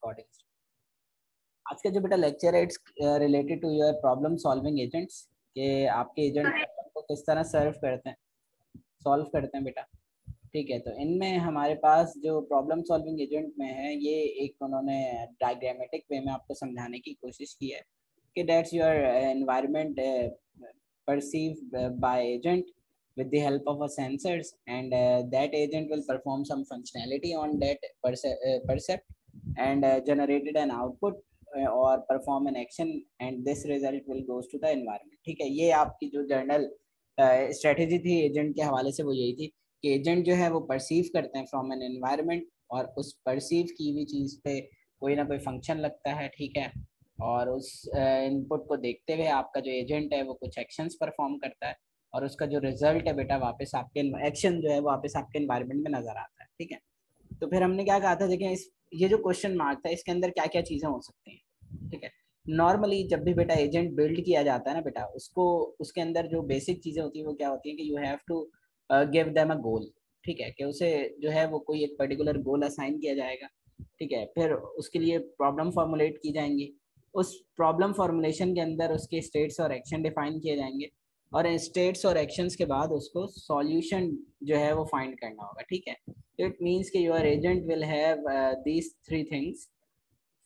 Recording आज का जो बेटा लेक्चर है it's related to your problem solving agents के आपके एजेंट को किस तरह सर्व करते हैं? सॉल्व करते हैं बेटा। ठीक है तो इनमें हमारे पास जो प्रॉब्लम सॉल्विंग एजेंट में है ये एक उन्होंने डायग्रामेटिक वे में आपको समझाने की कोशिश की है कि that's your environment perceive by agent with the help of a sensors and uh, that agent will perform some functionality on that perce- uh, percept and uh, generated an output or perform an action and this result will goes to the environment. ठीक है ये आपकी जो journal strategy थी agent के हवाले से वो यही थी कि एजेंट जो है वो परसीव करते हैं फ्रॉम एन एनवायरनमेंट और उस परसीव की हुई चीज़ पे कोई ना कोई फ़ंक्शन लगता है ठीक है? और उस इनपुट को देखते हुए आपका जो एजेंट है वो कुछ एक्शंस परफॉर्म करता है और उसका जो रिज़ल्ट है बेटा वापस आपके एक्शन जो है वापस आपके इन्वायरमेंट में नज़र आता है ठीक है? तो फिर हमने क्या कहा था देखिए इस ये जो क्वेश्चन मार्क था, इसके अंदर क्या क्या चीज़ें हो सकती हैं? ठीक है? नॉर्मली जब भी बेटा एजेंट बिल्ड किया जाता है ना बेटा, उसको, उसके अंदर जो बेसिक चीज़ें होती है, वो क्या होती है कि you have to give them a goal ठीक है? कि उसे जो है वो कोई एक पर्टिकुलर गोल असाइन किया जाएगा, ठीक है? फिर उसके लिए प्रॉब्लम फॉर्मुलेट की जाएँगी। उस प्रॉब्लम फॉर्मुलेशन के अंदर उसके स्टेट्स और एक्शन डिफाइन किए जाएँगे। और स्टेट्स और एक्शंस के बाद उसको सॉल्यूशन जो है वो फाइंड करना होगा, ठीक है? इट मींस कि your agent will have these three things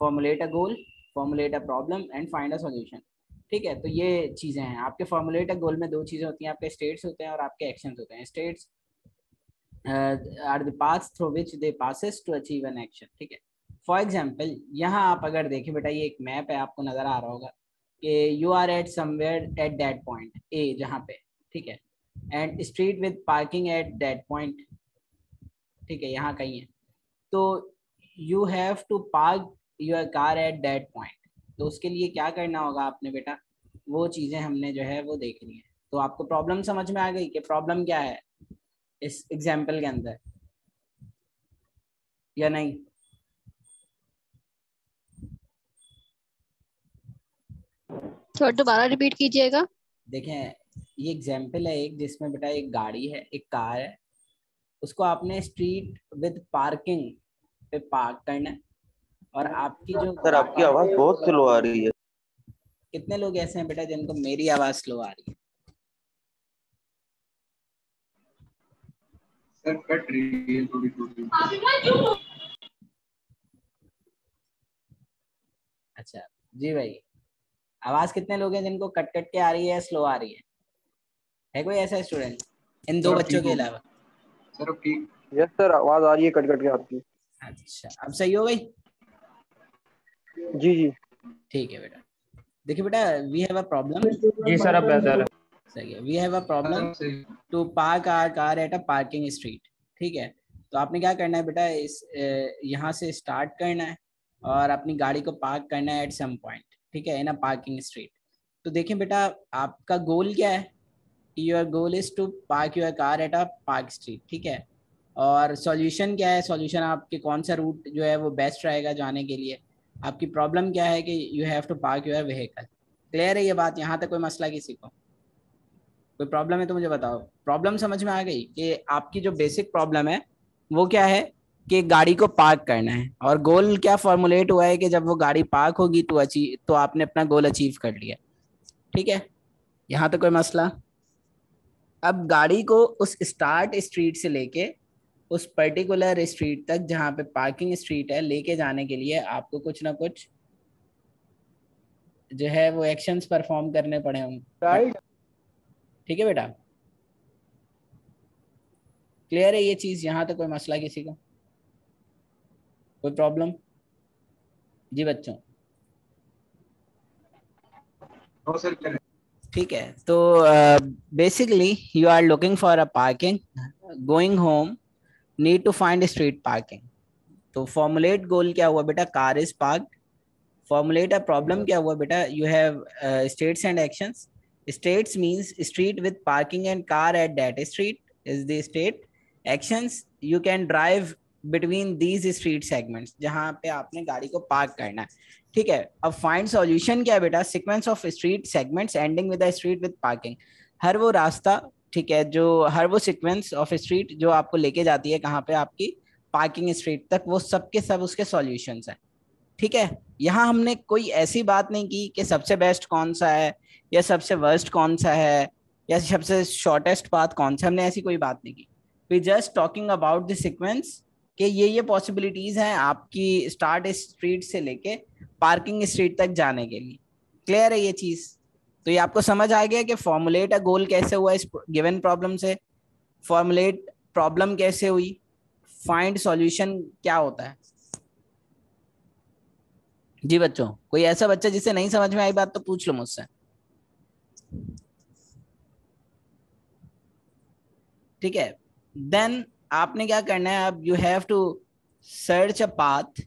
formulate a goal formulate a problem and find a solution ठीक है? तो ये चीज़ें हैं। आपके फॉर्मुलेट अ गोल में दो चीज़ें होती हैं। आपके स्टेट्स होते हैं और आपके एक्शंस होते हैं। States are the path through which they passes to achieve an action ठीक है? फॉर एग्ज़ाम्पल यहाँ आप अगर देखें, बेटा ये एक मैप है, आपको नज़र आ रहा होगा। कि you are at somewhere at that point A जहाँ पे, ठीक है? And street with parking at that point ठीक है, यहाँ कहीं है। तो you have to park your car at that point तो उसके लिए क्या करना होगा आपने बेटा? वो चीज़ें हमने जो है वो देखनी है। तो आपको प्रॉब्लम समझ में आ गई कि प्रॉब्लम क्या है? इस एग्ज़ाम्पल के अंदर। या नहीं? थोड़ा दोबारा रिपीट कीजिएगा। देखें ये एग्ज़ाम्पल है एक जिसमें बेटा एक गाड़ी है एक कार है। उसको आपने स्ट्रीट विद पार्किंग पे पार्क करना है। और आपकी जो सर आपकी आवाज़ बहुत स्लो आ रही है। कितने लोग ऐसे हैं बेटा जिनको मेरी आवाज़ स्लो आ रही है? सर कट रही है थोड़ी थोड़ी। अच्छा जी भाई। आवाज़ कितने लोग हैं जिनको कट कट के आ रही है स्लो आ रही है? है कोई ऐसा स्टूडेंट इन दो बच्चों के अलावा। सर ठीक। यस सर आवाज़ आ रही है कट कट के आपकी। अच्छा अब सही हो गई? जी जी। ठीक है बेटा। देखिए बेटा वी हैव अ प्रॉब्लम जी सर अब बेहतर है। सही है। We have a problem to park our car at a parking street ठीक है? तो आपने क्या करना है बेटा इस यहाँ से स्टार्ट करना है और अपनी गाड़ी को पार्क करना है एट सम पॉइंट ठीक है इन अ पार्किंग स्ट्रीट तो देखें बेटा, आपका गोल क्या है? Your goal is to park your car at a park street ठीक है? और सॉल्यूशन क्या है? सॉल्यूशन आपके कौन सा रूट जो है वो बेस्ट रहेगा जाने के लिए? आपकी प्रॉब्लम क्या है कि you have to park your vehicle clear है ये बात? यहाँ तक कोई मसला किसी को? कोई प्रॉब्लम है तो मुझे बताओ। प्रॉब्लम समझ में आ गई कि आपकी जो बेसिक प्रॉब्लम है, वो क्या है? कि गाड़ी को पार्क करना है। और गोल क्या फॉर्मुलेट हुआ है कि जब वो गाड़ी पार्क होगी तो अचीव तो आपने अपना गोल अचीव कर लिया। ठीक है? यहाँ तो कोई मसला। अब गाड़ी को उस स्टार्ट स्ट्रीट से लेके उस पर्टिकुलर स्ट्रीट तक जहाँ पे पार्किंग स्ट्रीट है लेके जाने के लिए आपको कुछ ना कुछ जो है वो एक्शंस परफॉर्म करने पड़े होंगे। राइट ठीक है बेटा? क्लियर है ये चीज़? यहाँ तक कोई मसला किसी को? कोई प्रॉब्लम जी बच्चों। करें ठीक है तो basically you are looking for a parking going home need to find street parking तो फॉर्मुलेट गोल क्या हुआ बेटा? Car is park formulate a problem क्या हुआ बेटा? You have states and actions states means street with parking and car at that street is the state. Actions you can drive between these street segments, जहाँ पे आपने गाड़ी को park करना है। ठीक है? अब फाइंड सॉल्यूशन क्या है बेटा? Sequence of street segments ending with street with parking हर वो रास्ता, ठीक है, जो हर वो सीक्वेंस ऑफ़ स्ट्रीट जो आपको लेके जाती है, कहाँ पे आपकी पार्किंग स्ट्रीट तक, वो सब के सब उसके सॉल्यूशंस हैं। ठीक है? यहाँ हमने कोई ऐसी बात नहीं की कि सबसे बेस्ट कौन सा है, या सबसे वर्स्ट कौन सा है, या सबसे शॉर्टेस्ट पाथ कौन सा हमने ऐसी कोई बात नहीं की। We just talking about the sequence कि ये ये पॉसिबिलिटीज हैं आपकी स्टार्ट स्ट्रीट से लेके पार्किंग स्ट्रीट तक जाने के लिए। क्लियर है ये चीज़? तो ये आपको समझ आ गया कि फॉर्मुलेट अ गोल कैसे हुआ इस गिवन प्रॉब्लम से? फॉर्मुलेट प्रॉब्लम कैसे हुई? फाइंड सॉल्यूशन क्या होता है? जी बच्चों, कोई ऐसा बच्चा जिसे नहीं समझ में आई बात तो पूछ लो मुझसे। ठीक है? देन आपने क्या करना है, अब you have to search a path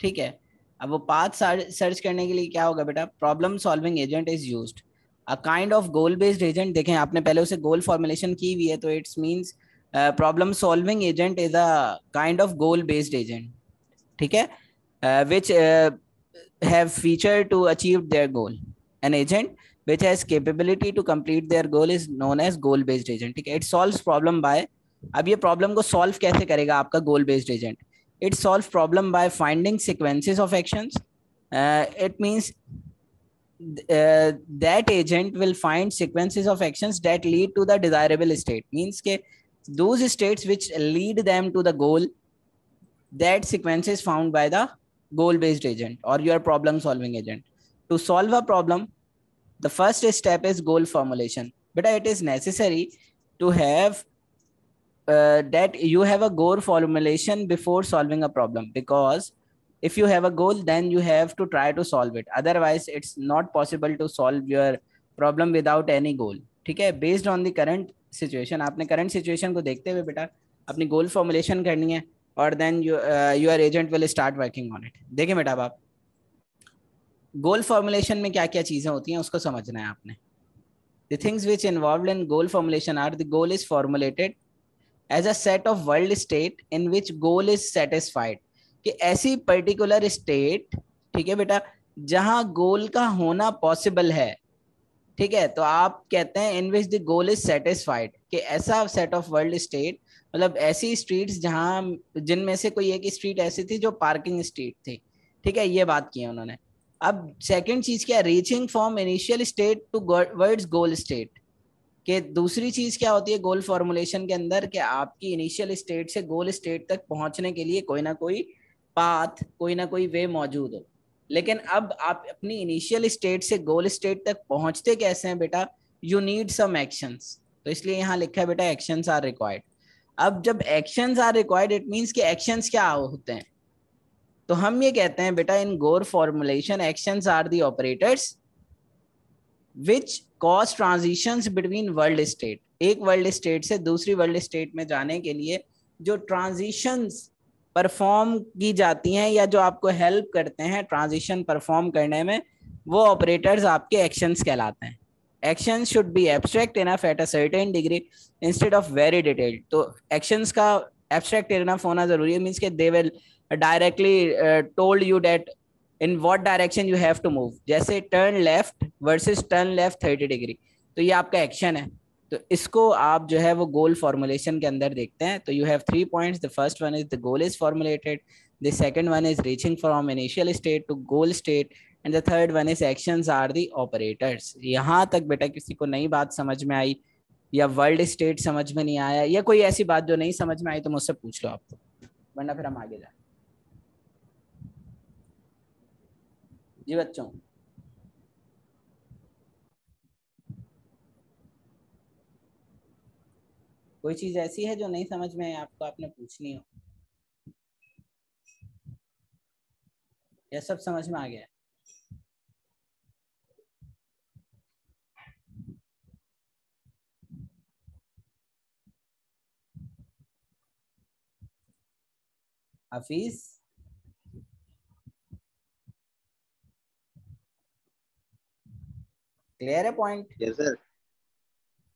ठीक है? अब वो पाथ सर्च करने के लिए क्या होगा बेटा? Problem solving agent is use a kind of goal based agent देखें, आपने पहले उसे गोल फॉर्मुलेशन की हुई है तो it's means problem solving agent is a kind of goal based agent ठीक है? Which have feature to achieve their goal an agent which has capability to complete their goal is known as goal based agent, ठीक है? It solves problem by अब ये problem को solve कैसे करेगा आपका goal based agent it solve problem by finding sequences of action it means that agent will find sequences of action that lead to the desirable state means के those state which lead them to the goal that sequence is found by the goal based agent और your problem solving agent to solve a problem the first step is goal formulation बेटा it is necessary to have uh, that you have a goal formulation before solving a problem because if you have a goal then you have to try to solve it otherwise it's not possible to solve your problem without any goal ठीक है based on the current situation आपने current situation को देखते हुए बेटा अपनी गोल formulation करनी है और then your agent will start working on it देखिए बेटा आप गोल फॉर्मुलेशन में क्या क्या चीज़ें होती हैं उसको समझना है आपने the things which involve in goal formulation are the goal is formulated as a set of world state in which goal is satisfied कि ऐसी पर्टिकुलर स्टेट ठीक है बेटा, जहाँ गोल का होना पॉसिबल है, ठीक है तो आप कहते हैं in which the goal is satisfied कि ऐसा सेट ऑफ़ वर्ल्ड स्टेट मतलब ऐसी स्ट्रीट्स जहाँ, जिनमें से कोई एक स्ट्रीट ऐसी थी जो पार्किंग स्ट्रीट थी, ठीक है, ये बात की है उन्होंने। अब सेकंड चीज़ क्या reaching from initial state towards goal state कि दूसरी चीज़ क्या होती है गोल फॉर्मुलेशन के अंदर कि आपकी इनिशियल स्टेट से गोल स्टेट तक पहुँचने के लिए कोई ना कोई पाथ कोई ना कोई वे मौजूद हो। लेकिन अब आप अपनी इनिशियल स्टेट से गोल स्टेट तक पहुँचते कैसे हैं बेटा? यू नीड सम एक्शंस तो इसलिए यहाँ लिखा है बेटा एक्शंस आर रिक्वायर्ड अब जब actions are required it means कि एक्शंस क्या होते हैं? तो हम ये कहते हैं बेटा in goal formulation actions are the operators which cause transition between world state एक वर्ल्ड स्टेट से दूसरी वर्ल्ड स्टेट में जाने के लिए जो ट्रांजिशन परफॉर्म की जाती हैं या जो आपको हेल्प करते हैं ट्रांजिशन परफॉर्म करने में, वो ऑपरेटर्स आपके एक्शंस कहलाते हैं। Action should be abstract enough at a certain degree instead of very detailed तो एक्शंस का एब्स्ट्रैक्ट इनफ होना ज़रूरी है। मीन्स के they will directly told you that in what direction you have to move जैसे turn left versus turn left thirty degree तो ये आपका एक्शन है. तो इसको आप जो है वो गोल फॉर्मुलेशन के अंदर देखते हैं. तो you have three points the first one is the goal is formulated the second one is reaching from initial state to goal state and the third one is actions are the operators यहाँ तक बेटा किसी को नई बात समझ में आई या वर्ल्ड स्टेट समझ में नहीं आया या कोई ऐसी बात जो नहीं समझ में आई तो मुझसे पूछ लो आपको वरना फिर हम आगे जाए जी बच्चों। कोई चीज़ ऐसी है जो नहीं समझ में आपको आपने पूछनी हो? यह सब समझ में आ गया हफीज? क्लियर है पॉइंट यस सर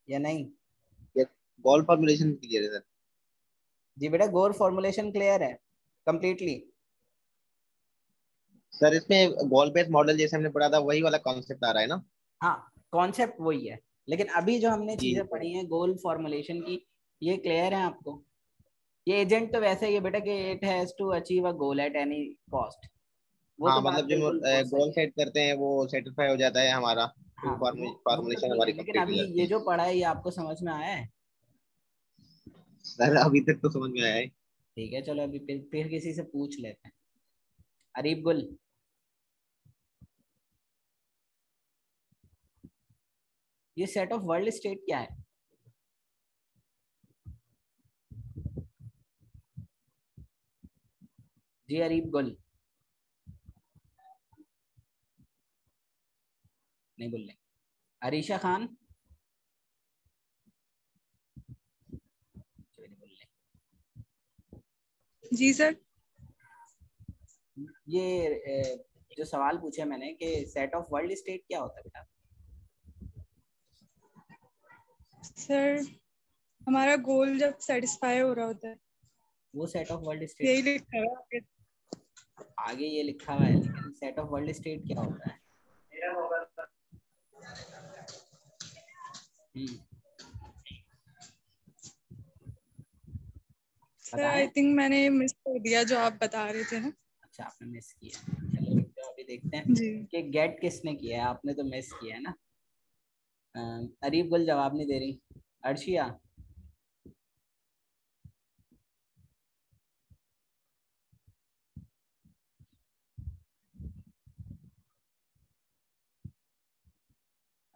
या नहीं? गोल फॉर्मुलेशन क्लियर है सर जी बेटा गोल फॉर्मुलेशन क्लियर है कंप्लीटली सर इसमें गोल बेस्ड मॉडल जैसे हमने पढ़ा था वही वाला कॉन्सेप्ट आ रहा है ना? हाँ कॉन्सेप्ट वही है। लेकिन अभी जो हमने चीज़ें पढ़ी हैं गोल फॉर्मुलेशन की ये क्लियर है आपको? ये एजेंट तो वैसे ही है बेटा कि it has to achieve a goal at any cost वो हाँ तो मतलब जो गोल। सेट करते हैं वो सेटिस्फाई हो जाता है हमारा। फॉर्मुलेशन हमारी तो लेकिन अभी ये जो पढ़ा है ये आपको समझ में आया है? सर अभी तक तो समझ में आया है। ठीक है चलो अभी फिर फिर किसी से पूछ लेते हैं। अरीब गुल। ये सेट ऑफ़ वर्ल्ड स्टेट क्या है? जी अरीब गुल। नहीं बोल रहे अरीशा खान? जी सर। ये जो सवाल पूछे मैंने कि सेट ऑफ़ वर्ल्ड स्टेट क्या होता है बेटा? सर हमारा गोल जब सेटिस्फाई हो रहा होता है वो सेट ऑफ़ वर्ल्ड स्टेट यही लिखा है आगे। आगे ये लिखा हुआ है लेकिन सेट ऑफ़ वर्ल्ड स्टेट क्या होता है? सर आई थिंक मैंने मिस कर दिया जो आप बता रहे थे ना। अच्छा आपने मिस किया। चलो तो अभी देखते हैं कि गेट किसने किया है। आपने तो मिस किया है ना। अरीब गुल जवाब नहीं दे रही। अर्शिया?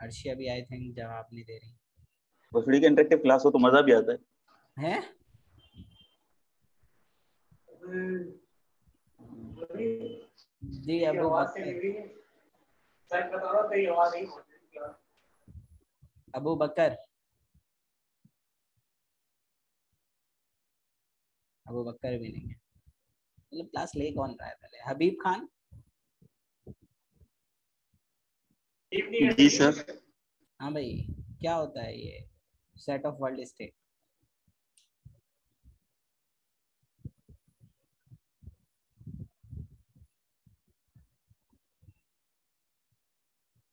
अर्शिया भी आई थिंक जवाब नहीं दे रही। भोसड़ी का इंटरेक्टिव क्लास हो तो मज़ा भी आता है। है? जी अबू बकर अबू बकर। अबू बकर भी नहीं है। मतलब क्लास ले कौन रहा है पहले? हबीब खान? जी सर हाँ भाई क्या होता है ये सेट ऑफ़ वर्ल्ड स्टेट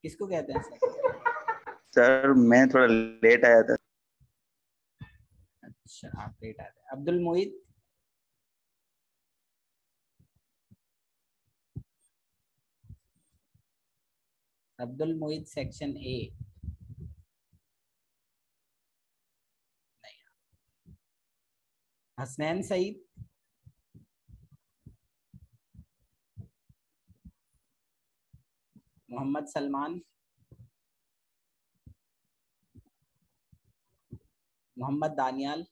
किसको कहते हैं सर सर मैं थोड़ा लेट आया था। अच्छा आप लेट आते हैं। Abdul Mohit? Abdul Mohit section A Hasnain Saeed. Mohammad Salman. Mohammad Danial.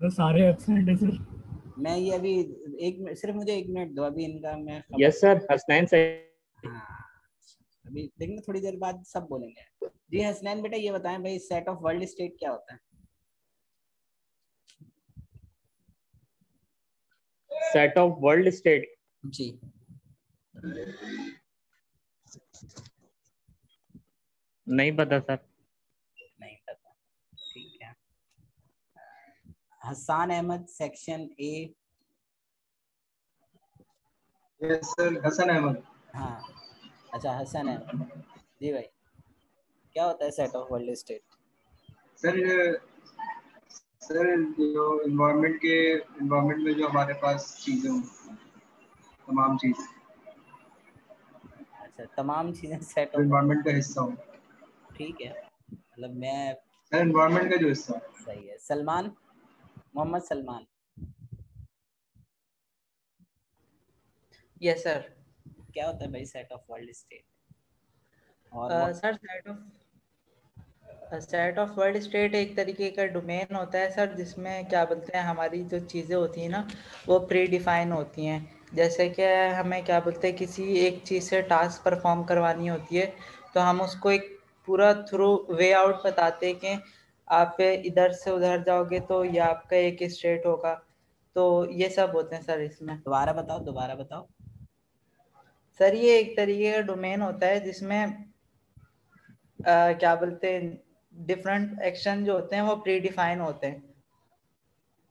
Sir सारे एब्सेंट है सर मैं ये अभी एक मिनट- सिर्फ़ मुझे एक मिनट दो अभी इनका मैं यस सर हसनैन सर हाँ अभी देखना थोड़ी देर बाद सब बोलेंगे। जी हसनैन बेटा ये बताएँ भाई सेट ऑफ़ वर्ल्ड स्टेट क्या होता है? सेट ऑफ़ वर्ल्ड स्टेट जी। नहीं पता सर। नहीं पता। ठीक है। Hasan Ahmed section A yes sir Hasan Ahmed. हाँ। अच्छा हसन है। जी भाई क्या होता है set of world state sir sir जो इन्वायरमेंट के इन्वायरमेंट में जो हमारे पास चीज़ें तमाम चीज़। अच्छा तमाम चीज़ें सेट ऑफ़ इन्वायरमेंट का हिस्सा हो। ठीक है। मतलब मैं सर इन्वायरमेंट का जो हिस्सा सही है। सलमान मोहम्मद सलमान। यस सर क्या होता है भाई सेट ऑफ़ वर्ल्ड स्टेट और sir set of set of world state एक तरीके का डोमेन होता है सर जिसमें क्या बोलते हैं हमारी जो चीज़ें होती हैं ना वो प्री डिफाइन होती हैं। जैसे कि हमें क्या बोलते हैं किसी एक चीज़ से टास्क परफॉर्म करवानी होती है तो हम उसको एक पूरा थ्रू वे आउट बताते हैं कि आप इधर से उधर जाओगे तो ये आपका एक स्टेट होगा। तो ये सब होते हैं सर इसमें। दोबारा बताओ दोबारा बताओ। सर ये एक तरीके का डोमेन होता है जिसमें अह, क्या बोलते हैं डिफरेंट एक्शन जो होते हैं वो प्री डिफाइन होते हैं।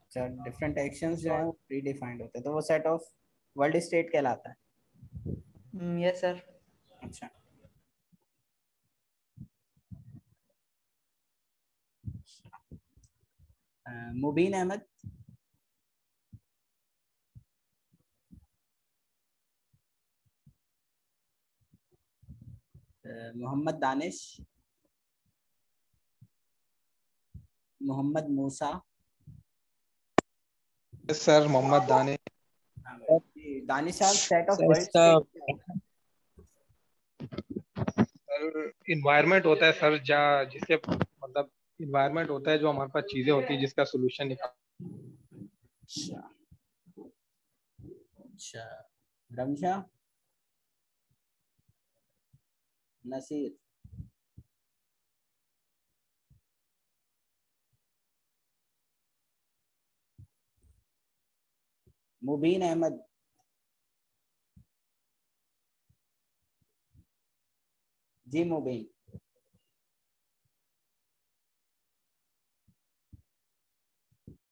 अच्छा डिफरेंट एक्शंस जो हैं वो प्री डिफाइंड होते हैं तो वो सेट ऑफ़ वर्ल्ड स्टेट कहलाता है। यस सर अच्छा। मुबीन अहमद मोहम्मद दानिश मोहम्मद मूसा। सर मोहम्मद दाने दानिश साहब set of sir, words sir environment होता है सर जा जिससे मतलब इन्वायरमेंट होता है जो हमारे पास चीज़ें होती है जिसका सोल्यूशन निकाल अच्छा। अच्छा रमशा? नसीर मुबीन अहमद जी मुबीन